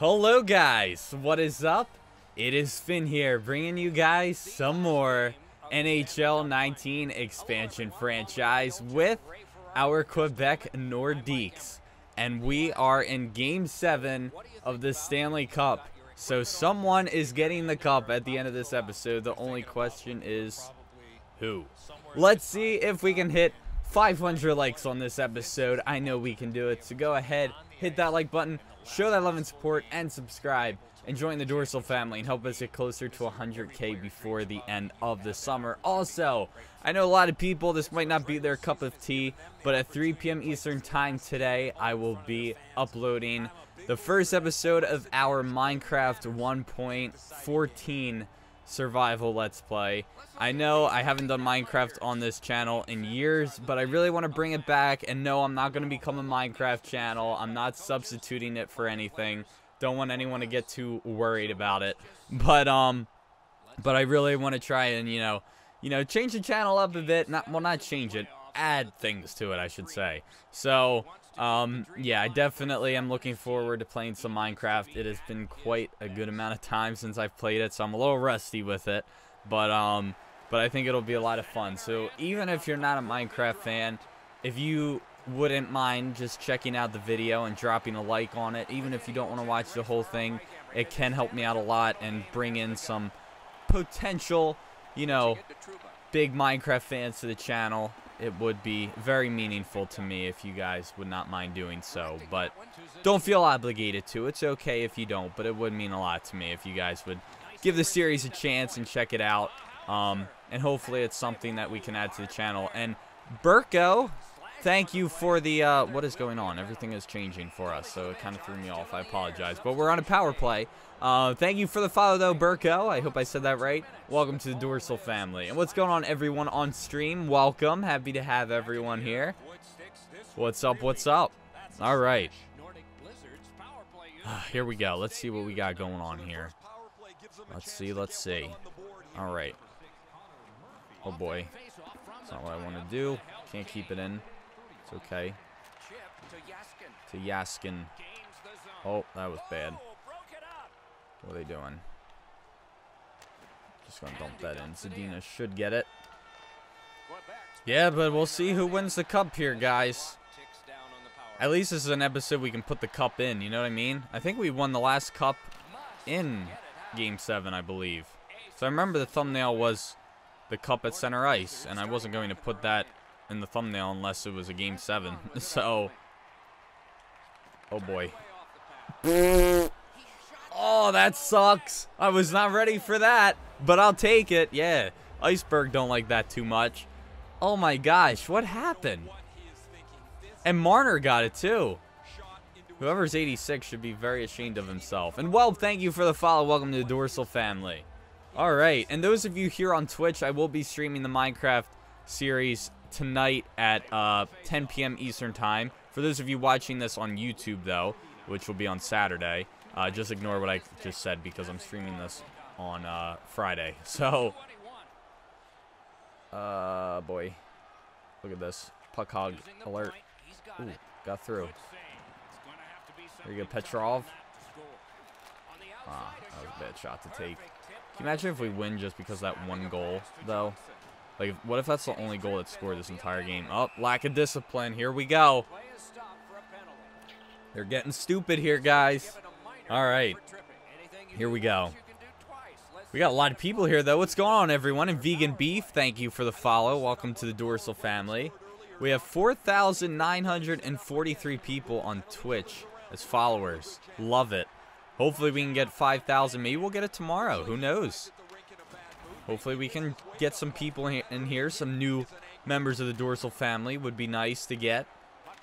Hello guys, what is up? It is Finn here, bringing you guys some more NHL 19 expansion franchise with our Quebec Nordiques. And we are in Game 7 of the Stanley Cup. So someone is getting the cup at the end of this episode. The only question is, who? Let's see if we can hit 500 likes on this episode. I know we can do it. So go ahead, hit that like button, show that love and support, and subscribe. And join the Dorsal family and help us get closer to 100k before the end of the summer. Also, I know a lot of people, this might not be their cup of tea, but at 3 p.m. Eastern Time today, I will be uploading the first episode of our Minecraft 1.14 survival let's play. I know I haven't done Minecraft on this channel in years, but I really want to bring it back and no, I'm not going to become a Minecraft channel. I'm not substituting it for anything. Don't want anyone to get too worried about it. But um but I really want to try and, you know, you know, change the channel up a bit. Not well, not change it. Add things to it, I should say. So, um, yeah, I definitely am looking forward to playing some Minecraft. It has been quite a good amount of time since I've played it, so I'm a little rusty with it. But, um, but I think it'll be a lot of fun. So even if you're not a Minecraft fan, if you wouldn't mind just checking out the video and dropping a like on it, even if you don't want to watch the whole thing, it can help me out a lot and bring in some potential, you know, big Minecraft fans to the channel it would be very meaningful to me if you guys would not mind doing so. But don't feel obligated to. It's okay if you don't, but it would mean a lot to me if you guys would give the series a chance and check it out. Um, and hopefully it's something that we can add to the channel. And Burko, thank you for the, uh, what is going on? Everything is changing for us, so it kind of threw me off. I apologize. But we're on a power play. Uh, thank you for the follow, though, Burko. I hope I said that right. Welcome to the Dorsal family. And what's going on, everyone on stream? Welcome. Happy to have everyone here. What's up? What's up? All right. here we go. Let's see what we got going on here. Let's see. Let's see. All right. Oh, boy. That's not what I want to do. Can't keep it in. It's okay. To Yaskin. Oh, that was bad. What are they doing? Just gonna dump that in. Zadina should get it. Yeah, but we'll see who wins the cup here, guys. At least this is an episode we can put the cup in, you know what I mean? I think we won the last cup in Game 7, I believe. So I remember the thumbnail was the cup at center ice, and I wasn't going to put that in the thumbnail unless it was a Game 7. so, oh boy. Oh, that sucks. I was not ready for that, but I'll take it. Yeah, Iceberg don't like that too much. Oh my gosh, what happened? And Marner got it too. Whoever's 86 should be very ashamed of himself. And well, thank you for the follow. Welcome to the Dorsal family. All right, and those of you here on Twitch, I will be streaming the Minecraft series tonight at uh, 10 p.m. Eastern Time. For those of you watching this on YouTube, though, which will be on Saturday, uh, just ignore what I just said because I'm streaming this on uh, Friday. So, uh, boy, look at this. Puck hog alert. Ooh, got through. There you go, Petrov. Ah, that was a bad shot to take. Can you imagine if we win just because of that one goal, though? Like, what if that's the only goal that scored this entire game? Oh, lack of discipline. Here we go. They're getting stupid here, guys. All right. Here we go. We got a lot of people here, though. What's going on, everyone? And Vegan Beef, thank you for the follow. Welcome to the Dorsal family. We have 4,943 people on Twitch as followers. Love it. Hopefully we can get 5,000. Maybe we'll get it tomorrow. Who knows? Hopefully we can get some people in here. Some new members of the Dorsal family would be nice to get.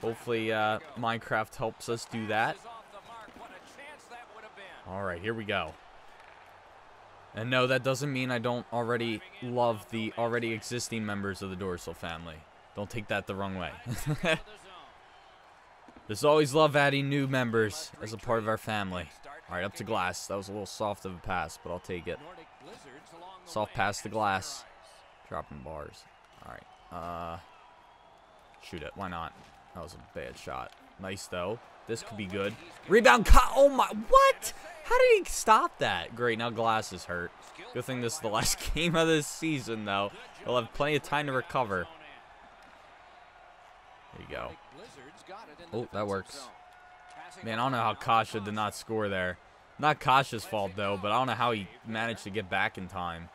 Hopefully uh, Minecraft helps us do that. All right, here we go. And no, that doesn't mean I don't already love the already existing members of the Dorsal family. Don't take that the wrong way. Just always love adding new members as a part of our family. All right, up to glass. That was a little soft of a pass, but I'll take it. Soft pass the glass. Dropping bars. All right. Uh, shoot it. Why not? That was a bad shot. Nice, though. This could be good. Rebound. Oh my. What? How did he stop that? Great. Now Glass is hurt. Good thing this is the last game of this season, though. He'll have plenty of time to recover. There you go. Oh, that works. Man, I don't know how Kasha did not score there. Not Kasha's fault, though, but I don't know how he managed to get back in time.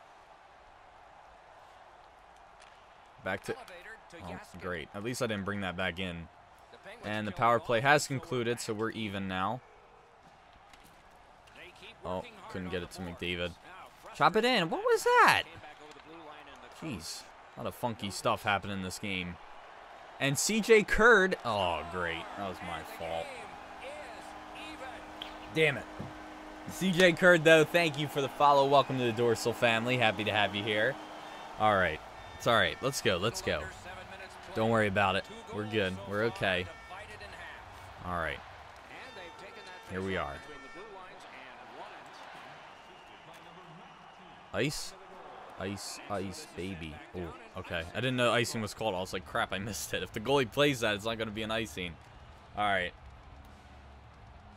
Back to... Oh, great. At least I didn't bring that back in. And the power play has concluded, so we're even now. Oh, couldn't get it to McDavid. Chop it in. What was that? Jeez. A lot of funky stuff happening in this game. And CJ Curd. Oh, great. That was my fault. Damn it. CJ Kurd, though, thank you for the follow. Welcome to the Dorsal family. Happy to have you here. All right. It's all right. Let's go. Let's go. Don't worry about it. We're good. We're okay. All right. Here we are. Ice? Ice, ice, baby. Oh, okay. I didn't know icing was called. I was like, crap, I missed it. If the goalie plays that, it's not going to be an icing. All right.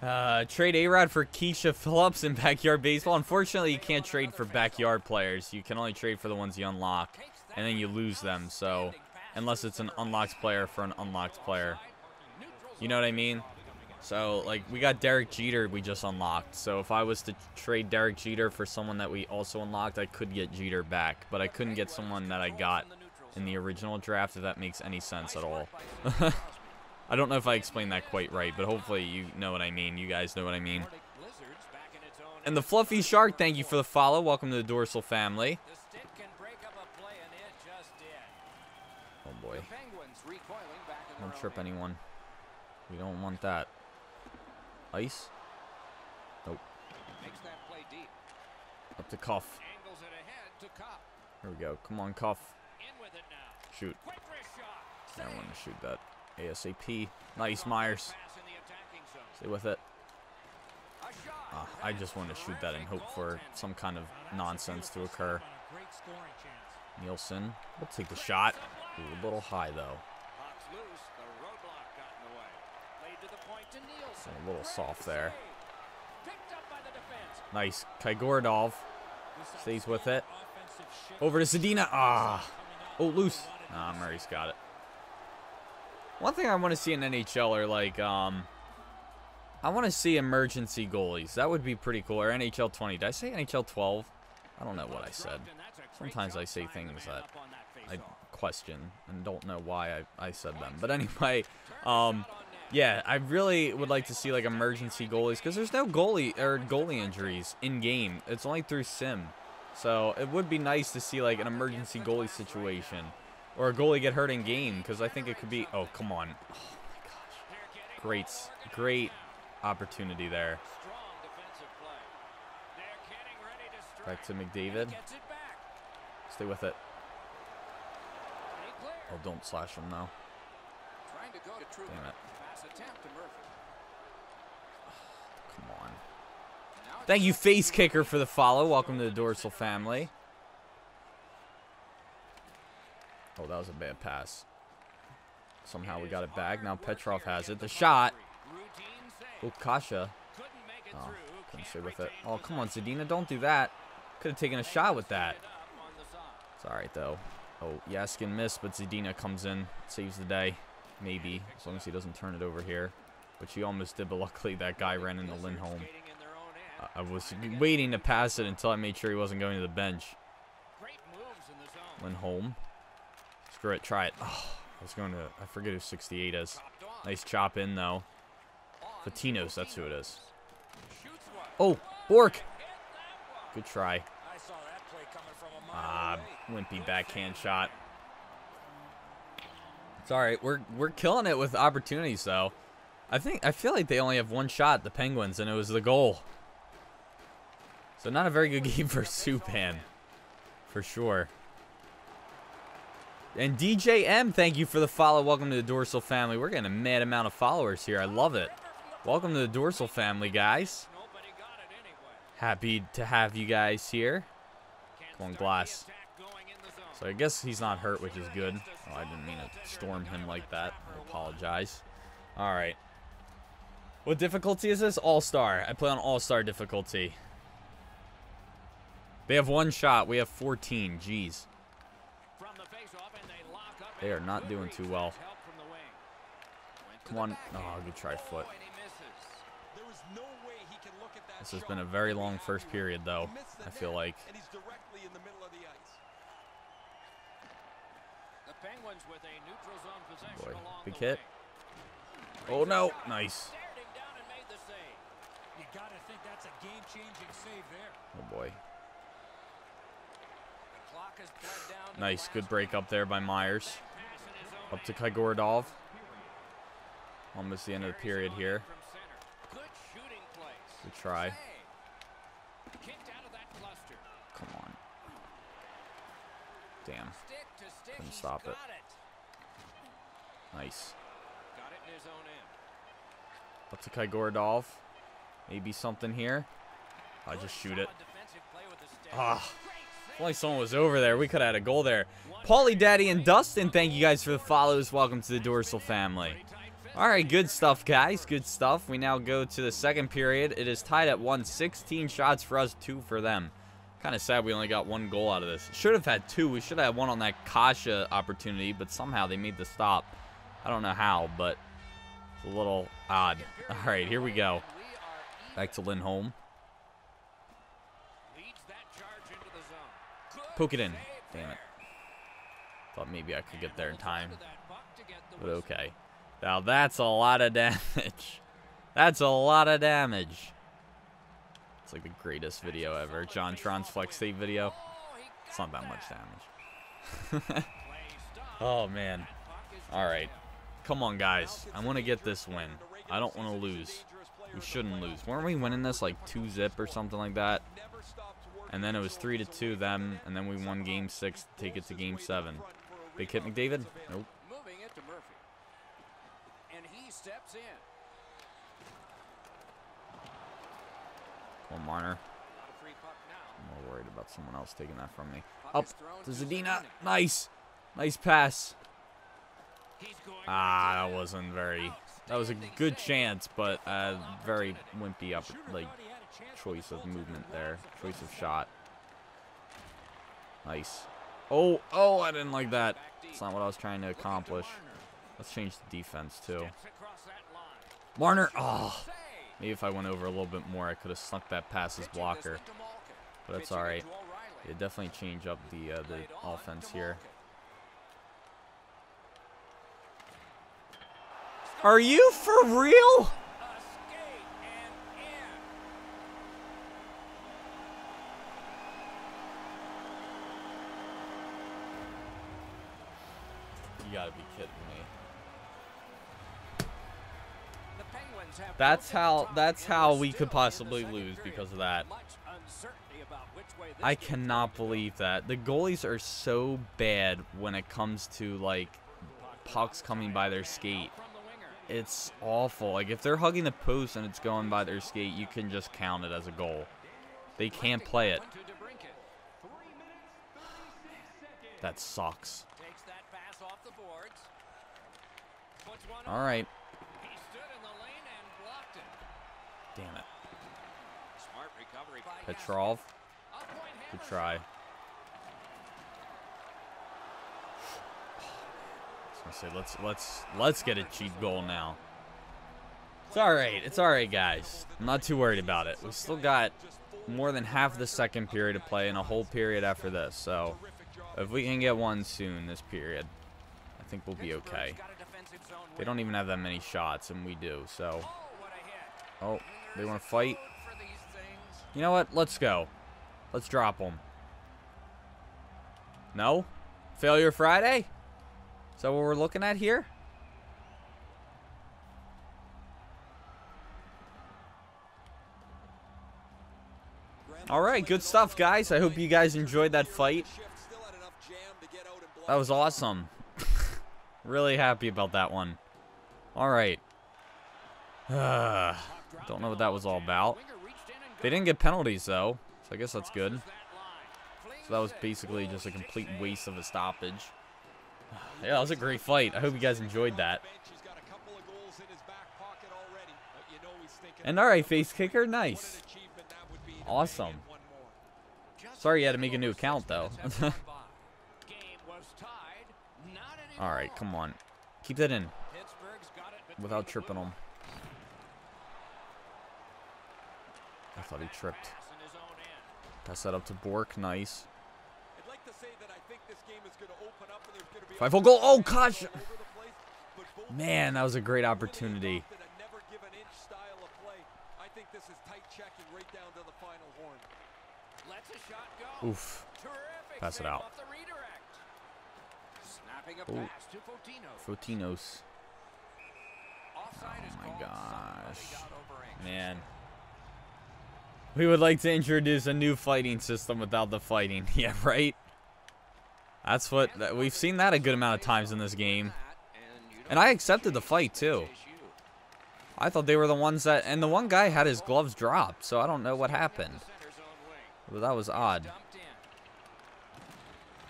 Uh, trade A-Rod for Kiesha Phillips in Backyard Baseball. Unfortunately, you can't trade for backyard players. You can only trade for the ones you unlock, and then you lose them. So, unless it's an unlocked player for an unlocked player. You know what I mean? So, like, we got Derek Jeter we just unlocked. So, if I was to trade Derek Jeter for someone that we also unlocked, I could get Jeter back. But I couldn't get someone that I got in the original draft, if that makes any sense at all. I don't know if I explained that quite right, but hopefully you know what I mean. You guys know what I mean. And the Fluffy Shark, thank you for the follow. Welcome to the Dorsal family. Oh, boy. Don't trip anyone. We don't want that. Ice? Nope. Up to Cuff. Here we go. Come on, Cuff. Shoot. I want to shoot that. ASAP. Nice, Myers. Stay with it. Uh, I just want to shoot that and hope for some kind of nonsense to occur. Nielsen will take the shot. Ooh, a little high, though. a little soft there. Nice. Kaigorodov stays with it. Over to Zadina. Ah. Oh, loose. Ah, Murray's got it. One thing I want to see in NHL are like, um, I want to see emergency goalies. That would be pretty cool. Or NHL 20. Did I say NHL 12? I don't know what I said. Sometimes I say things that I question and don't know why I, I said them. But anyway, um, yeah, I really would like to see like emergency goalies because there's no goalie or goalie injuries in game. It's only through sim. So it would be nice to see like an emergency goalie situation or a goalie get hurt in game because I think it could be. Oh, come on. Oh, my gosh. Great, great opportunity there. Back to McDavid. Stay with it. Oh, don't slash him now. Damn it. Come on. Thank you, Face Kicker, for the follow. Welcome to the Dorsal family. Oh, that was a bad pass. Somehow we got it back. Now Petrov has it. The shot. Oh, Kasha. Oh, couldn't stay with it. Oh, come on, Zadina. Don't do that. Could have taken a shot with that. It's all right, though. Oh, Yaskin missed, but Zadina comes in. Saves the day. Maybe. As long as he doesn't turn it over here. But she almost did, but luckily that guy ran into Lindholm. I was waiting to pass it until I made sure he wasn't going to the bench. Lindholm. Screw it, try it. Oh, I was going to, I forget who 68 is. Nice chop in, though. Fatinos, that's who it is. Oh, Bork. Good try. Ah, wimpy backhand shot. It's all right. We're we're killing it with opportunities, though. I think I feel like they only have one shot, the Penguins, and it was the goal. So not a very good game for Subban, for sure. And DJM, thank you for the follow. Welcome to the Dorsal family. We're getting a mad amount of followers here. I love it. Welcome to the Dorsal family, guys. Happy to have you guys here. Come on, Glass. So I guess he's not hurt, which is good. Oh, I didn't mean to storm him like that. I apologize. All right. What difficulty is this? All-Star. I play on All-Star difficulty. They have one shot. We have 14. Jeez. They are not doing too well. Come on. Oh, good try, Foot. This has been a very long first period, though, I feel like. Boy, big hit. Oh, no. Nice. Oh, boy. Nice, good break up there by Myers. Up to Kaigorodov. Almost the end of the period here. Good try. Come on. Damn. Couldn't stop it. Nice. Up to Kaigorodov. Maybe something here. I just shoot it. Ah. If only someone was over there, we could have had a goal there. Paulie Daddy and Dustin, thank you guys for the follows. Welcome to the Dorsal family. All right, good stuff, guys. Good stuff. We now go to the second period. It is tied at 1. 16 shots for us, 2 for them. Kind of sad we only got one goal out of this. Should have had two. We should have had one on that Kasha opportunity, but somehow they made the stop. I don't know how, but it's a little odd. All right, here we go. Back to Lindholm. Poke it in. Damn it. Thought maybe I could get there in time. But okay. Now that's a lot of damage. That's a lot of damage. It's like the greatest video ever. JonTron's flex save video. It's not that much damage. oh, man. All right. Come on, guys. I want to get this win. I don't want to lose. We shouldn't lose. Weren't we winning this like 2-zip or something like that? And then it was 3 to 2 them, and then we won game 6 to take it to game 7. Big hit McDavid? Nope. Moving it to Murphy. And he steps in. On, Marner. I'm more worried about someone else taking that from me. Up to Zadina. Nice. Nice pass. Ah, that wasn't very... That was a good chance, but a very wimpy up, like, choice of movement there. Choice of shot. Nice. Oh, oh, I didn't like that. It's not what I was trying to accomplish. Let's change the defense, too. Marner. Oh. Maybe if I went over a little bit more, I could have snuck that past his blocker. But that's all right. Yeah, definitely change up the uh, the offense here. Are you for real? You gotta be kidding me. That's how that's how we could possibly lose because of that. I cannot believe that. The goalies are so bad when it comes to like pucks coming by their skate. It's awful. Like if they're hugging the post and it's going by their skate, you can just count it as a goal. They can't play it. That sucks. All right. Damn it. Petrov. Good try. I say let's let's let's get a cheap goal now. It's all right. It's all right, guys. I'm not too worried about it. We still got more than half the second period to play and a whole period after this. So if we can get one soon this period, I think we'll be okay. They don't even have that many shots, and we do. So, oh, they want to fight. You know what? Let's go. Let's drop them. No? Failure Friday? Is that what we're looking at here? All right, good stuff, guys. I hope you guys enjoyed that fight. That was awesome. really happy about that one. All right. Don't know what that was all about. They didn't get penalties, though, so I guess that's good. So that was basically just a complete waste of a stoppage. Yeah, that was a great fight. I hope you guys enjoyed that. And all right, face kicker, nice. Awesome. Sorry you had to make a new account, though. all right, come on. Keep that in. Without tripping him. I thought he tripped. Pass that up to Bork. Nice. Five full goal. Oh, gosh. Man, that was a great opportunity. Oof. Pass it out. Ooh. Fotinos. Oh my gosh. Man. We would like to introduce a new fighting system without the fighting. Yeah, right? That's what... We've seen that a good amount of times in this game. And I accepted the fight, too. I thought they were the ones that... And the one guy had his gloves dropped, so I don't know what happened. But that was odd.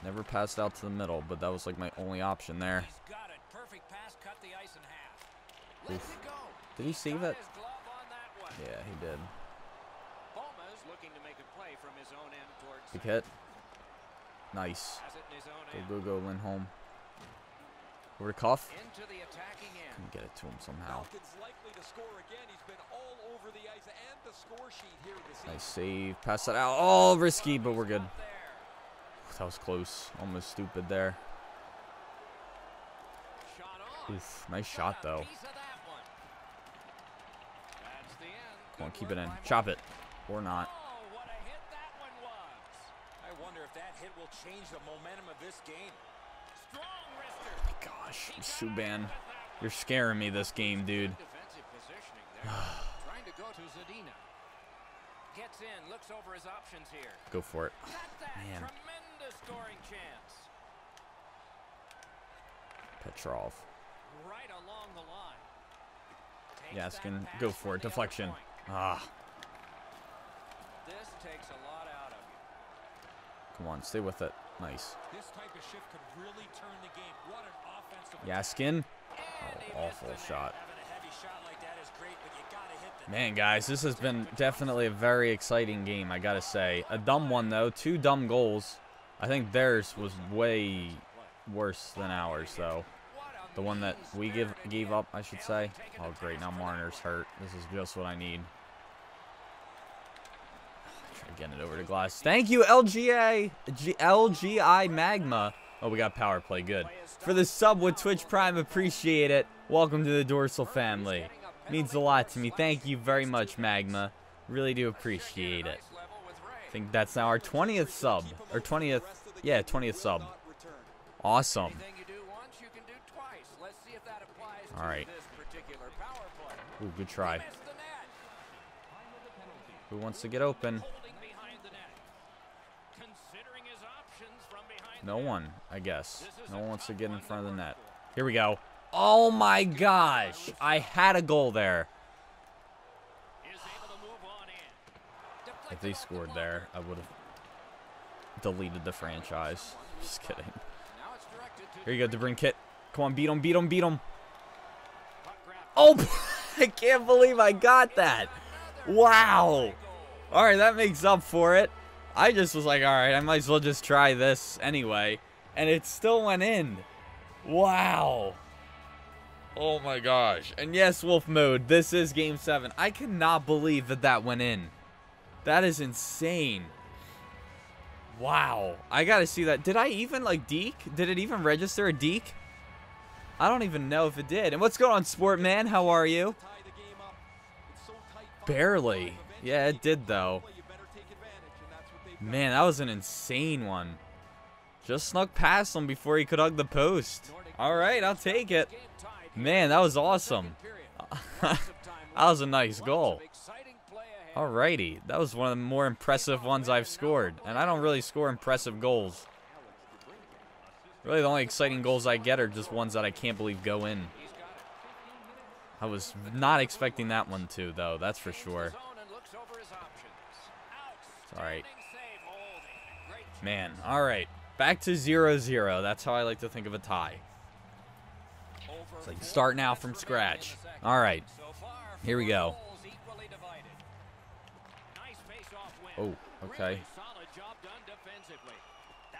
Never passed out to the middle, but that was like my only option there. Did he save it? Yeah, he did. Big hit. Nice. Go, go, go, Lindholm. Over to Cuff. Can get it to him somehow. Nice save. Pass that out. Oh, risky, but we're good. That was close. Almost stupid there. Oof, nice shot, though. Come on, keep it in. Chop it. Or not. Will change the momentum of this game. Oh my gosh, Subban, you're scaring me this game, dude. Trying to go to Zadina. Gets in, looks over his options here. Go for it. Man. Tremendous scoring chance. Petrov. Right along the line. Yaskin, go for it. Deflection. Ah. This takes a lot out of you. Come on, stay with it. Nice. This type of shift could really turn the game. What an offensive Yaskin. Oh, awful shot. Man, guys, this has been definitely a very exciting game, I gotta say. A dumb one, though. Two dumb goals. I think theirs was way worse than ours, though. The one that we give gave up, I should say. Oh, great. Now Marner's hurt. This is just what I need. Getting it over to Glass. Thank you, LGA. G LGI Magma. Oh, we got power play. Good. For the sub with Twitch Prime, appreciate it. Welcome to the Dorsal family. Means a lot to me. Thank you very much, Magma. Really do appreciate it. I think that's now our 20th sub. Or 20th, yeah, 20th sub. Awesome. All right. Ooh, good try. Who wants to get open? No one, I guess. No one wants to get in front of the net. Here we go. Oh my gosh. I had a goal there. If they scored there, I would have deleted the franchise. Just kidding. Here you go, DeBrincat. Come on, beat him, beat him, beat him. Oh, I can't believe I got that. Wow. All right, that makes up for it. I just was like, all right, I might as well just try this anyway. And it still went in. Wow. Oh my gosh. And yes, Wolf Mode, this is Game 7. I cannot believe that that went in. That is insane. Wow. I gotta see that. Did I even, like, deke? Did it even register a deke? I don't even know if it did. And what's going on, Sportman? How are you? Barely. Yeah, it did, though. Man, that was an insane one. Just snuck past him before he could hug the post. All right, I'll take it. Man, that was awesome. that was a nice goal. Alrighty, that was one of the more impressive ones I've scored. And I don't really score impressive goals. Really, the only exciting goals I get are just ones that I can't believe go in. I was not expecting that one too, though, that's for sure. Alright. Man, alright. Back to 0-0. That's how I like to think of a tie. It's like start now from scratch. All right. Here we go. Oh, okay.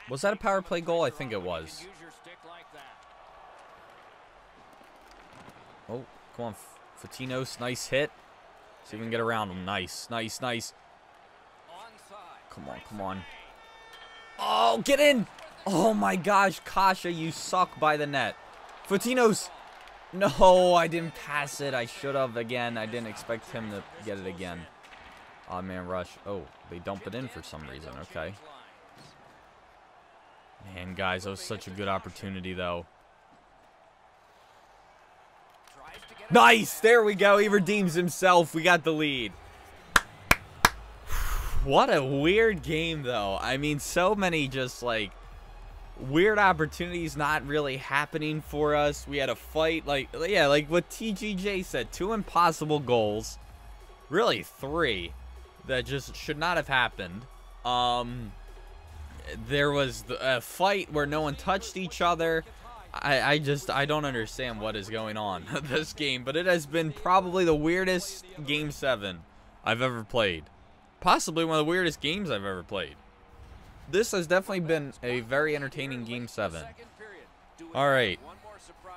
Was that a power play goal? I think it was. Oh, come on, Fatinos. Nice hit. See if we can get around him. Nice, nice, nice. Come on, come on. Oh, get in! Oh my gosh, Kasha, you suck by the net. Fatinos. No, I didn't pass it. I should have again. I didn't expect him to get it again. Odd man rush. Oh, they dump it in for some reason. Okay. Man, guys, that was such a good opportunity, though. Nice! There we go. He redeems himself. We got the lead. What a weird game, though. I mean, so many just, like, weird opportunities not really happening for us. We had a fight, like, yeah, like what TGJ said. Two impossible goals. Really, three that just should not have happened. Um, there was a fight where no one touched each other. I, I just, I don't understand what is going on this game, but it has been probably the weirdest Game 7 I've ever played. Possibly one of the weirdest games I've ever played. This has definitely been a very entertaining Game 7. Alright.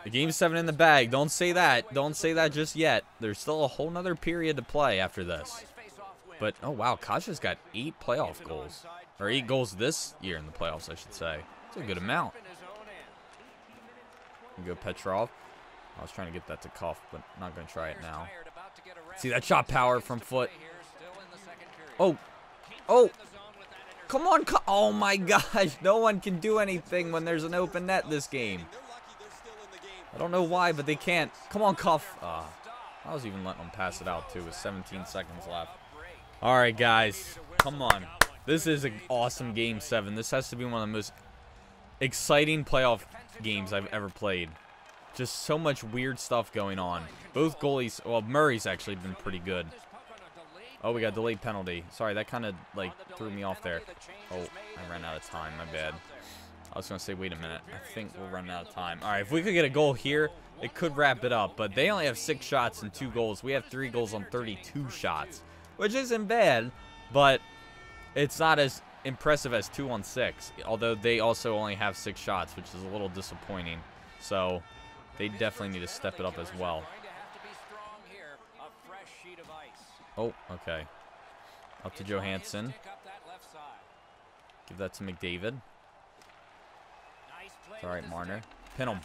Game 7 in the bag. Don't say that. Don't say that just yet. There's still a whole nother period to play after this. But, oh wow, Kasha's got eight playoff goals. Or eight goals this year in the playoffs, I should say. It's a good amount. Go Petrov. I was trying to get that to Cuff, but not going to try it now. See that shot power from foot. Oh. Oh. Come on. Oh my gosh. No one can do anything when there's an open net this game. I don't know why, but they can't. Come on, Cuff. Uh, I was even letting them pass it out, too, with 17 seconds left. All right, guys. Come on. This is an awesome Game 7. This has to be one of the most exciting playoff games I've ever played. Just so much weird stuff going on. Both goalies, well, Murray's actually been pretty good. Oh, we got delayed penalty. Sorry, that kind of, like, threw me off there. Oh, I ran out of time. My bad. I was going to say, wait a minute. I think we're running out of time. All right, if we could get a goal here, it could wrap it up. But they only have six shots and two goals. We have three goals on 32 shots, which isn't bad. But it's not as impressive as two on six. Although they also only have six shots, which is a little disappointing. So they definitely need to step it up as well. Oh, okay. Up to Johansson. Give that to McDavid. It's all right, Marner. Pin him.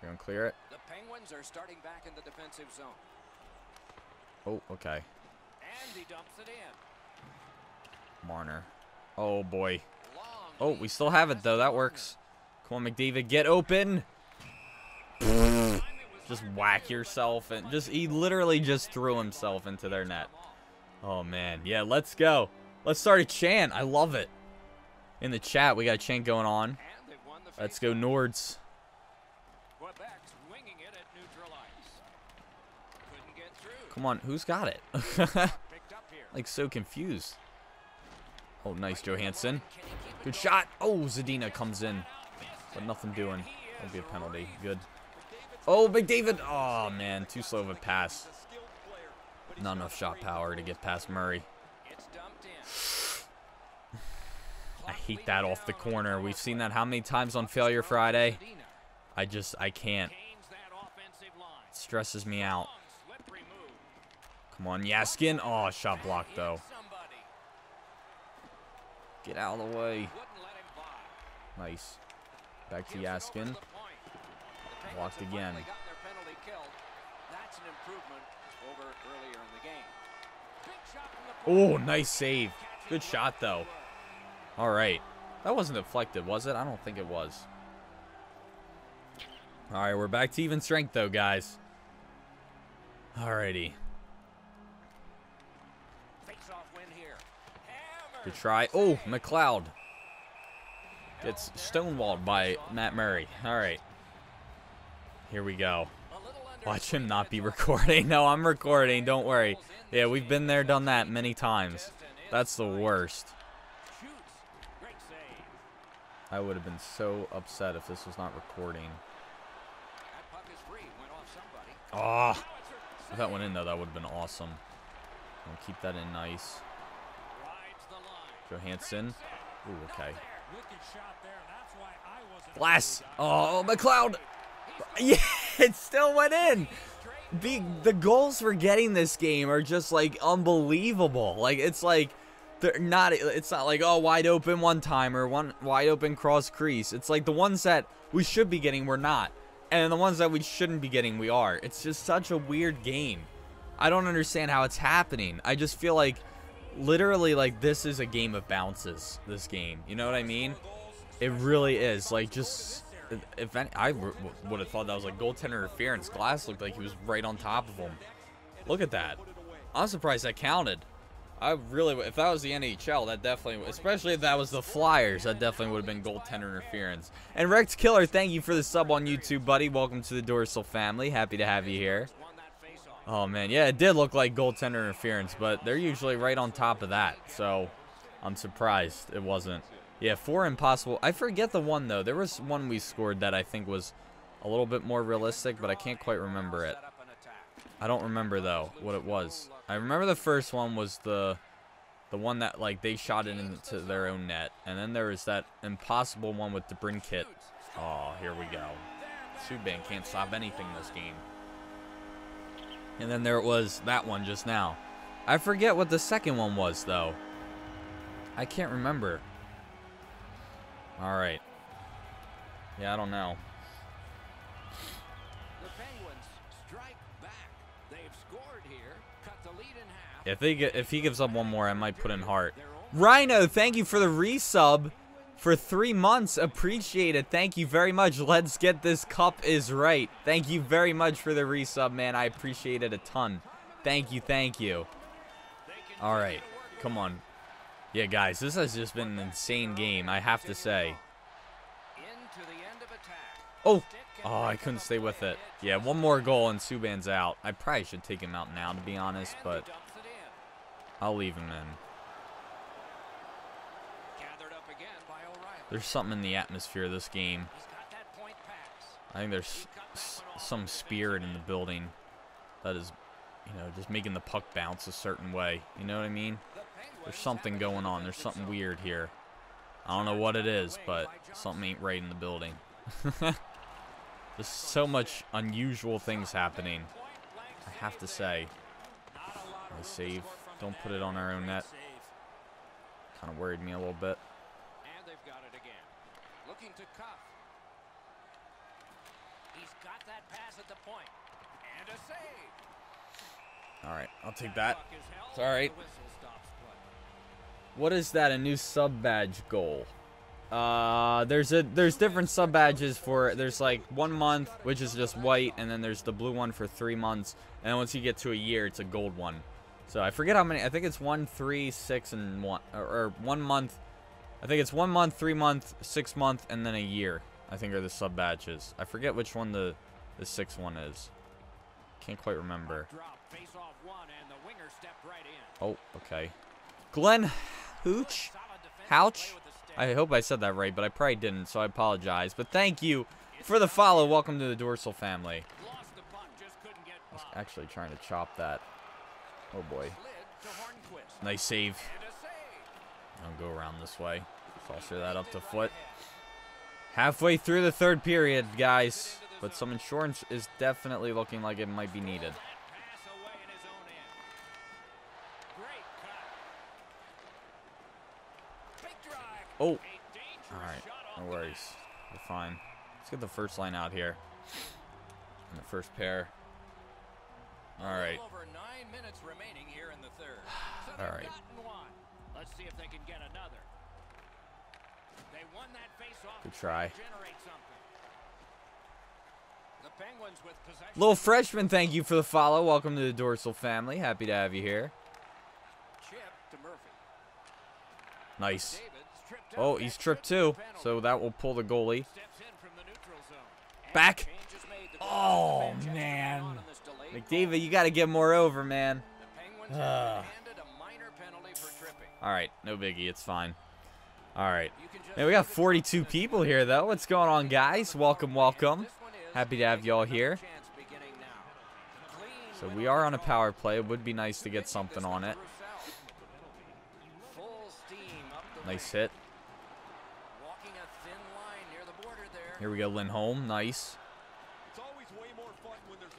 You're going to clear it? The Penguins are starting back in the defensive zone. Oh, okay. And he dumps it in. Marner. Oh, boy. Oh, we still have it, though. That works. Come on, McDavid. Get open just whack yourself and just he literally just threw himself into their net. Oh man, yeah, let's go. Let's start a chant. I love it. In the chat, we got a chant going on. Let's go Nords. Come on, who's got it? like so confused. Oh, nice Johansson. Good shot. Oh, Zadina comes in. But nothing doing. That'll be a penalty. Good. Oh, McDavid. Oh, man. Too slow of a pass. Not enough shot power to get past Murray. I hate that off the corner. We've seen that how many times on Failure Friday? I just, I can't. It stresses me out. Come on, Yaskin. Oh, shot blocked, though. Get out of the way. Nice. Back to Yaskin. Walked again. Oh, nice save. Good shot, though. All right. That wasn't deflected, was it? I don't think it was. All right, we're back to even strength, though, guys. Alrighty. Good try. Oh, McLeod. Gets stonewalled by Matt Murray. All right. Here we go. Watch him not be recording. No, I'm recording. Don't worry. Yeah, we've been there, done that many times. That's the worst. I would have been so upset if this was not recording. Oh, if that went in, though, that would have been awesome. I'll keep that in nice. Johansson. Ooh, okay. Blast. Oh, McLeod. Yeah, it still went in. The, the goals we're getting this game are just like unbelievable. Like it's like they're not it's not like oh wide open one time or one wide open cross crease. It's like the ones that we should be getting we're not. And the ones that we shouldn't be getting we are. It's just such a weird game. I don't understand how it's happening. I just feel like literally like this is a game of bounces this game you know what i mean it really is like just if any, i would have thought that was like goaltender interference. Glass looked like he was right on top of him. Look at that. I'm surprised that counted. I really if that was the nhl that definitely especially if that was the flyers that definitely would have been goaltender interference. And rex killer thank you for the sub on youtube buddy. Welcome to the dorsal family. Happy to have you here. Oh, man. Yeah, it did look like goaltender interference, but they're usually right on top of that. So I'm surprised it wasn't. Yeah, four impossible. I forget the one, though. There was one we scored that I think was a little bit more realistic, but I can't quite remember it. I don't remember, though, what it was. I remember the first one was the the one that, like, they shot it into their own net. And then there was that impossible one with DeBrincat. Oh, here we go. Subban can't stop anything this game. And then there was that one just now. I forget what the second one was, though. I can't remember. All right. Yeah, I don't know. If they get, if he gives up one more, I might put in Hart. Rhino, thank you for the resub for three months. Appreciate it. Thank you very much. Let's get this cup is right. Thank you very much for the resub, man. I appreciate it a ton. Thank you, thank you. All right, come on. Yeah, guys, this has just been an insane game, I have to say. Oh, oh, I couldn't stay with it. Yeah, one more goal and Subban's out. I probably should take him out now, to be honest, but I'll leave him in. There's something in the atmosphere of this game. I think there's some spirit in the building that is, you know, just making the puck bounce a certain way. You know what I mean? There's something going on. There's something weird here. I don't know what it is, but something ain't right in the building. There's so much unusual things happening. I have to say. I save. Don't put it on our own net. Kind of worried me a little bit. Looking to cuff. He's got that pass at the point. And a save. All right, I'll take that. It's all right. What is that? A new sub badge goal. Uh, there's a there's different sub badges for there's like one month which is just white and then there's the blue one for three months and then once you get to a year it's a gold one so I forget how many I think it's one three six and one or, or one month I think it's one month, three month, six month, and then a year. I think are the sub badges. I forget which one the the sixth one is. Can't quite remember. Oh, okay. Glenn Hooch? Houch? I hope I said that right, but I probably didn't, so I apologize. But thank you for the follow. Welcome to the Dorsal family. I was actually trying to chop that. Oh boy. Nice save. I'll go around this way. Foster that up to foot. Halfway through the third period, guys. But some insurance is definitely looking like it might be needed. Oh. Alright. No worries. We're fine. Let's get the first line out here. And the first pair. Alright. Alright. Let's see if they can get another. They won that face-off. Good try. Little freshman, thank you for the follow. Welcome to the Dorsal family. Happy to have you here. Nice. Oh, he's tripped too, so that will pull the goalie. Back. Oh, man. McDavid, you got to get more over, man. All right, no biggie. It's fine. All right. Man, we got 42 people here, though. What's going on, guys? Welcome, welcome. Happy to have y'all here. So we are on a power play. It would be nice to get something on it. Nice hit. Here we go, Lindholm. Nice.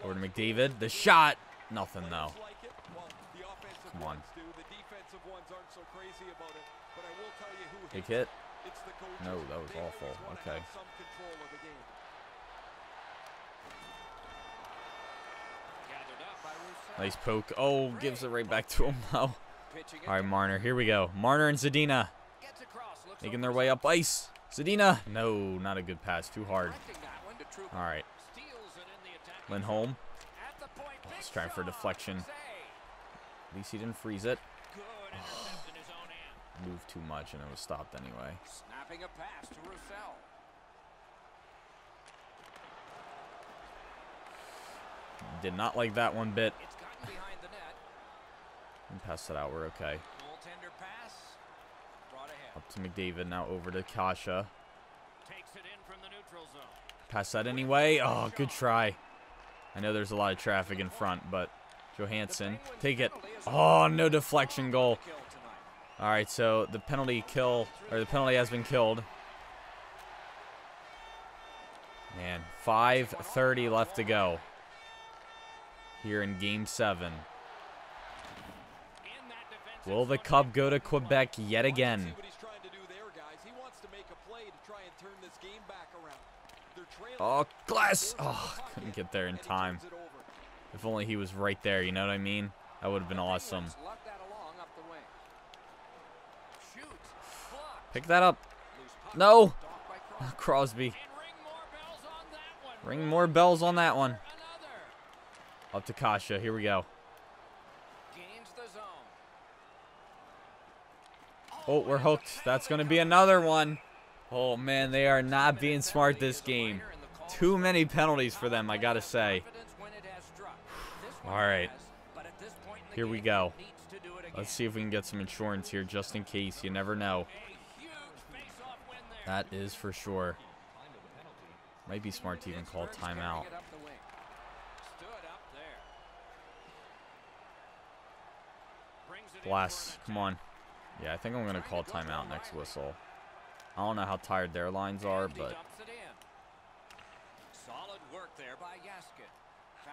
Over to McDavid. The shot. Nothing, though. Come on. Big hit. No, that was awful. Okay. Nice poke. Oh, gives it right back to him now. All right, Marner. Here we go. Marner and Zadina. Making their way up ice. Zadina. No, not a good pass. Too hard. All right. Lindholm. He's trying for deflection. At least he didn't freeze it. Oh, moved too much and it was stopped anyway. Snapping a pass to Roussel. Did not like that one bit. and pass it out. We're okay. Up to McDavid. Now over to Kasha. Pass that anyway. Oh, good try. I know there's a lot of traffic in front, but Johansson. Take it. Oh, no deflection goal. All right, so the penalty kill, or the penalty has been killed. Man, 5.30 left to go here in Game 7. Will the Cup go to Quebec yet again? Oh, Glass! Oh, couldn't get there in time. If only he was right there, you know what I mean? That would have been awesome. Pick that up. No! Crosby. Ring more bells on that one. Up to Kasha. Here we go. Oh, we're hooked. That's going to be another one. Oh, man, they are not being smart this game. Too many penalties for them, I got to say. All right. Here we go. Let's see if we can get some insurance here just in case. You never know. That is for sure. Might be smart to even call timeout. Blast. Come on. Yeah, I think I'm going to call timeout next whistle. I don't know how tired their lines are, but... Solid work there by Gasket. Pass attempt to Zadina.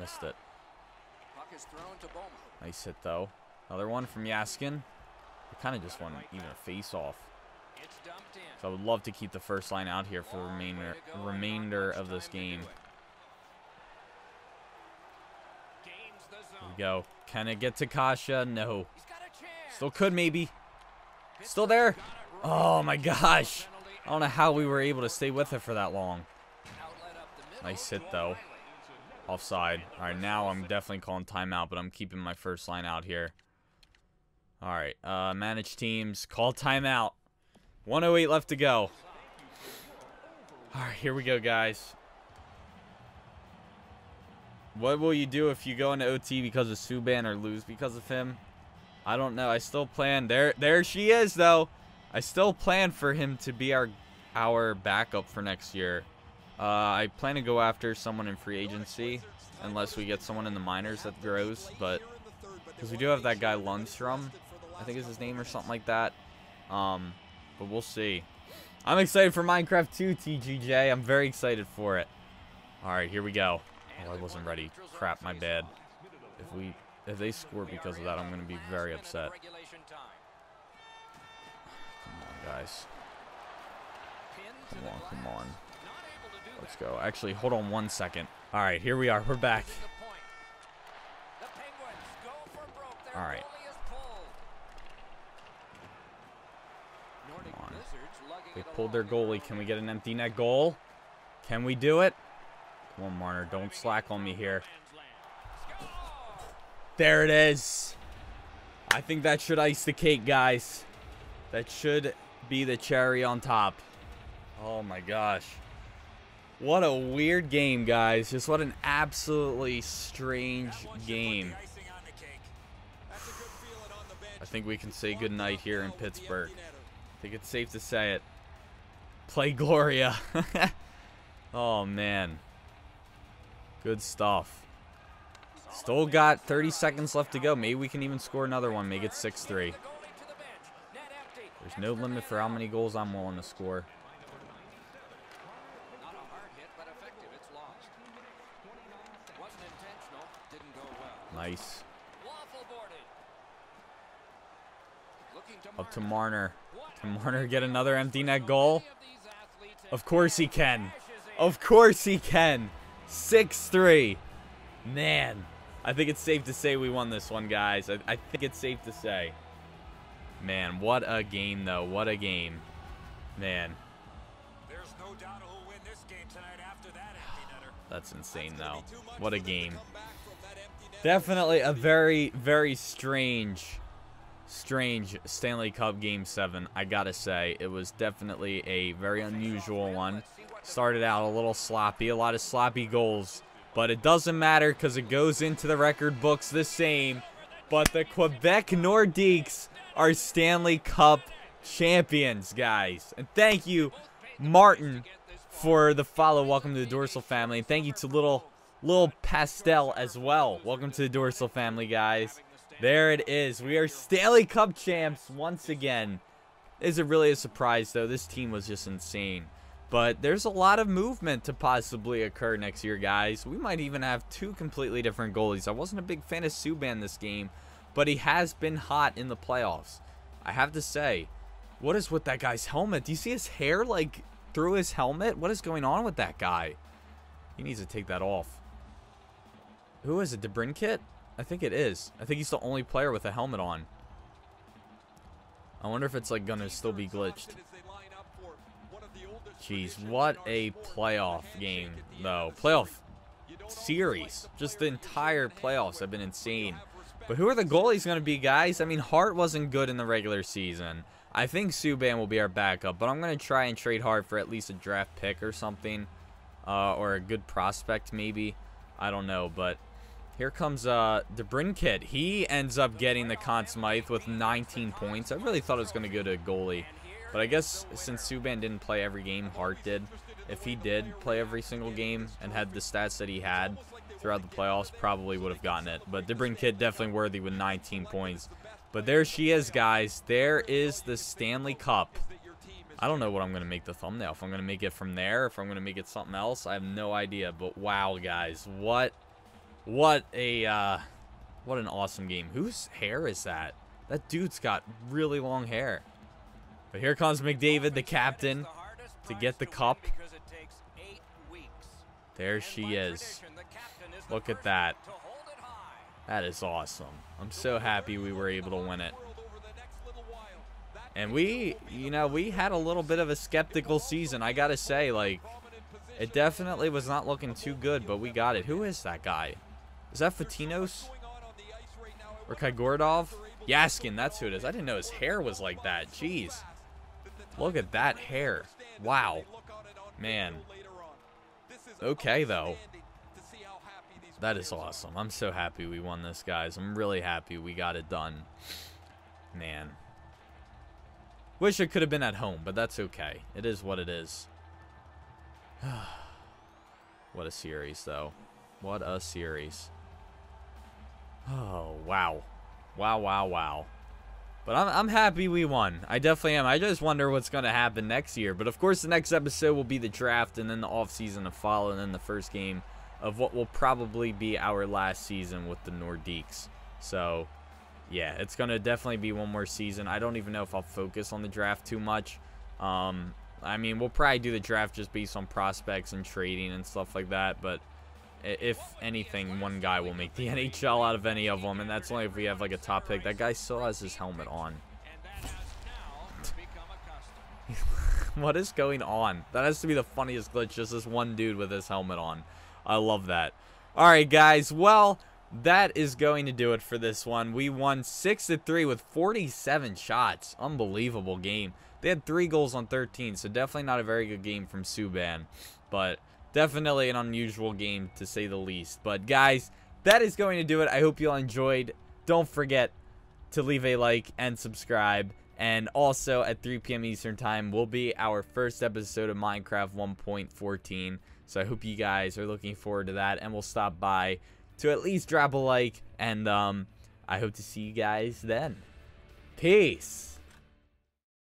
missed it. Nice hit, though. Another one from Jaskin. I kind of just want even a face-off. So I would love to keep the first line out here for the remainder, remainder of this game. Here we go. Can it get to Kasha? No. Still could, maybe. Still there. Oh, my gosh. I don't know how we were able to stay with it for that long. Nice hit, though. Offside. All right, now I'm definitely calling timeout, but I'm keeping my first line out here. All right, uh, manage teams. Call timeout. 108 left to go. All right, here we go, guys. What will you do if you go into OT because of Subban or lose because of him? I don't know. I still plan. There, there she is, though. I still plan for him to be our our backup for next year. Uh, I plan to go after someone in free agency, unless we get someone in the minors that grows. But because we do have that guy Lundstrom, I think is his name or something like that. Um, but we'll see. I'm excited for Minecraft 2, TGJ. I'm very excited for it. All right, here we go. Oh, I wasn't ready. Crap, my bad. If we if they score because of that, I'm going to be very upset. Come on, guys. Come on, come on. Let's go. Actually, hold on one second. All right, here we are. We're back. All right. Come on. They pulled their goalie. Can we get an empty net goal? Can we do it? Come on, Marner. Don't slack on me here. There it is. I think that should ice the cake, guys. That should be the cherry on top. Oh my gosh. What a weird game, guys. Just what an absolutely strange game. I think we can say goodnight here in Pittsburgh. I think it's safe to say it. Play Gloria. oh, man. Good stuff. Still got 30 seconds left to go. Maybe we can even score another one. Make it 6-3. There's no limit for how many goals I'm willing to score. Nice. Up to Marner. Can Marner get another empty net goal? Of course he can. Of course he can. 6-3. Man. I think it's safe to say we won this one, guys. I, I think it's safe to say. Man, what a game, though. What a game. Man. That's insane, though. What a game. Definitely a very, very strange, strange Stanley Cup Game 7, I gotta say. It was definitely a very unusual one. Started out a little sloppy, a lot of sloppy goals. But it doesn't matter because it goes into the record books the same. But the Quebec Nordiques are Stanley Cup champions, guys. And thank you, Martin, for the follow. Welcome to the Dorsal family. Thank you to Little Little Pastel as well. Welcome to the Dorsal family, guys. There it is. We are Stanley Cup champs once again. Is it really a surprise, though? This team was just insane. But there's a lot of movement to possibly occur next year, guys. We might even have two completely different goalies. I wasn't a big fan of Subban this game, but he has been hot in the playoffs. I have to say, what is with that guy's helmet? Do you see his hair, like, through his helmet? What is going on with that guy? He needs to take that off. Who is it? DeBrincat? I think it is. I think he's the only player with a helmet on. I wonder if it's like gonna still be glitched. Jeez, what a playoff game, though. Playoff series. Just the entire playoffs have been insane. But who are the goalies going to be, guys? I mean, Hart wasn't good in the regular season. I think Subban will be our backup, but I'm going to try and trade Hart for at least a draft pick or something. Uh, or a good prospect, maybe. I don't know, but here comes uh. He ends up getting the Conn Smythe with 19 points. I really thought it was going to go to goalie. But I guess since Subban didn't play every game, Hart did. If he did play every single game and had the stats that he had throughout the playoffs, probably would have gotten it. But DeBrincat definitely worthy with 19 points. But there she is, guys. There is the Stanley Cup. I don't know what I'm going to make the thumbnail. If I'm going to make it from there, if I'm going to make it something else, I have no idea. But wow, guys, what what a, uh, what an awesome game. Whose hair is that? That dude's got really long hair. But here comes McDavid, the captain, to get the cup. There she is. Look at that. That is awesome. I'm so happy we were able to win it. And we, you know, we had a little bit of a skeptical season. I got to say, like, it definitely was not looking too good, but we got it. Who is that guy? Is that Fatinos? Or Kaigorodov? Jaskin, that's who it is. I didn't know his hair was like that. Jeez. Look at that hair. Wow. Man. Okay, though. That is awesome. I'm so happy we won this, guys. I'm really happy we got it done. Man. Wish it could have been at home, but that's okay. It is what it is. what a series, though. What a series. Oh, wow. Wow, wow, wow. But I'm, I'm happy we won. I definitely am. I just wonder what's going to happen next year. But, of course, the next episode will be the draft and then the offseason to follow and then the first game of what will probably be our last season with the Nordiques. So, yeah, it's going to definitely be one more season. I don't even know if I'll focus on the draft too much. Um, I mean, we'll probably do the draft just based on prospects and trading and stuff like that. But if anything, one guy will make the NHL out of any of them, and that's only if we have like a top pick. That guy still has his helmet on. what is going on? That has to be the funniest glitch, just this one dude with his helmet on. I love that. Alright, guys. Well, that is going to do it for this one. We won 6 to 3 with 47 shots. Unbelievable game. They had 3 goals on 13, so definitely not a very good game from Subban. But definitely an unusual game to say the least. But guys, that is going to do it. I hope you all enjoyed. Don't forget to leave a like and subscribe. And also at 3 p.m. Eastern Time will be our first episode of Minecraft 1.14. So I hope you guys are looking forward to that. And we'll stop by to at least drop a like. And um, I hope to see you guys then. Peace.